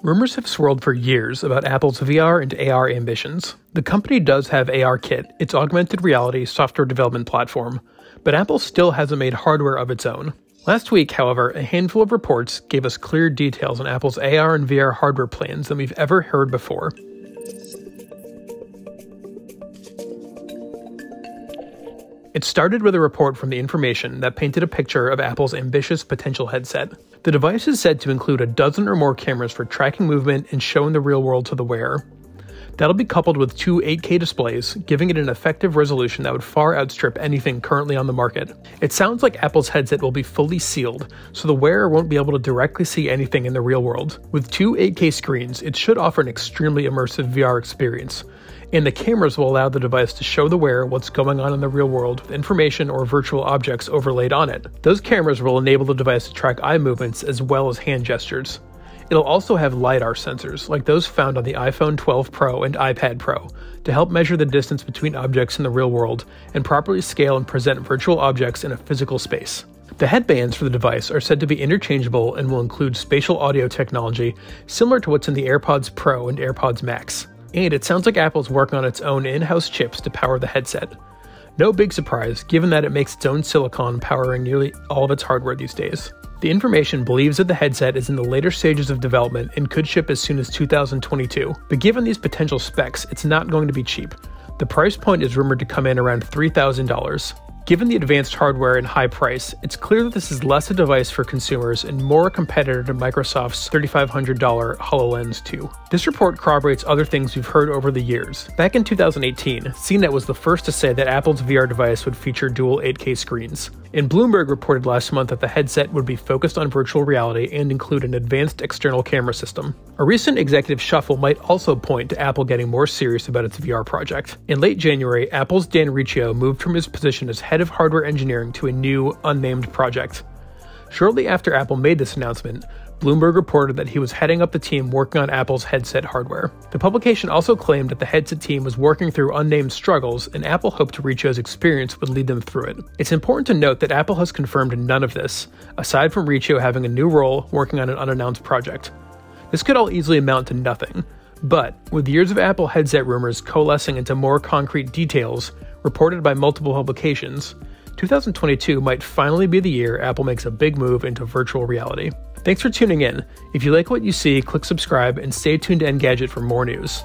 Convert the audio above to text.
Rumors have swirled for years about Apple's VR and AR ambitions. The company does have ARKit, its augmented reality software development platform, but Apple still hasn't made hardware of its own. Last week, however, a handful of reports gave us clearer details on Apple's AR and VR hardware plans than we've ever heard before. It started with a report from The Information that painted a picture of Apple's ambitious potential headset. The device is said to include a dozen or more cameras for tracking movement and showing the real world to the wearer. That'll be coupled with two 8K displays, giving it an effective resolution that would far outstrip anything currently on the market. It sounds like Apple's headset will be fully sealed, so the wearer won't be able to directly see anything in the real world. With two 8K screens, it should offer an extremely immersive VR experience, and the cameras will allow the device to show the wearer what's going on in the real world with information or virtual objects overlaid on it. Those cameras will enable the device to track eye movements as well as hand gestures. It'll also have LiDAR sensors, like those found on the iPhone 12 Pro and iPad Pro, to help measure the distance between objects in the real world and properly scale and present virtual objects in a physical space. The headbands for the device are said to be interchangeable and will include spatial audio technology similar to what's in the AirPods Pro and AirPods Max. And it sounds like Apple's working on its own in house chips to power the headset. No big surprise, given that it makes its own silicon powering nearly all of its hardware these days. The information believes that the headset is in the later stages of development and could ship as soon as 2022, but given these potential specs, it's not going to be cheap. The price point is rumored to come in around $3,000. Given the advanced hardware and high price, it's clear that this is less a device for consumers and more a competitor to Microsoft's $3,500 HoloLens 2. This report corroborates other things we've heard over the years. Back in 2018, CNET was the first to say that Apple's VR device would feature dual 8K screens. And Bloomberg reported last month that the headset would be focused on virtual reality and include an advanced external camera system. A recent executive shuffle might also point to Apple getting more serious about its VR project. In late January, Apple's Dan Riccio moved from his position as head of hardware engineering to a new, unnamed project. Shortly after Apple made this announcement, Bloomberg reported that he was heading up the team working on Apple's headset hardware. The publication also claimed that the headset team was working through unnamed struggles, and Apple hoped to Riccio's experience would lead them through it. It's important to note that Apple has confirmed none of this, aside from Riccio having a new role working on an unannounced project. This could all easily amount to nothing, but with years of Apple headset rumors coalescing into more concrete details reported by multiple publications, 2022 might finally be the year Apple makes a big move into virtual reality. Thanks for tuning in. If you like what you see, click subscribe and stay tuned to Engadget for more news.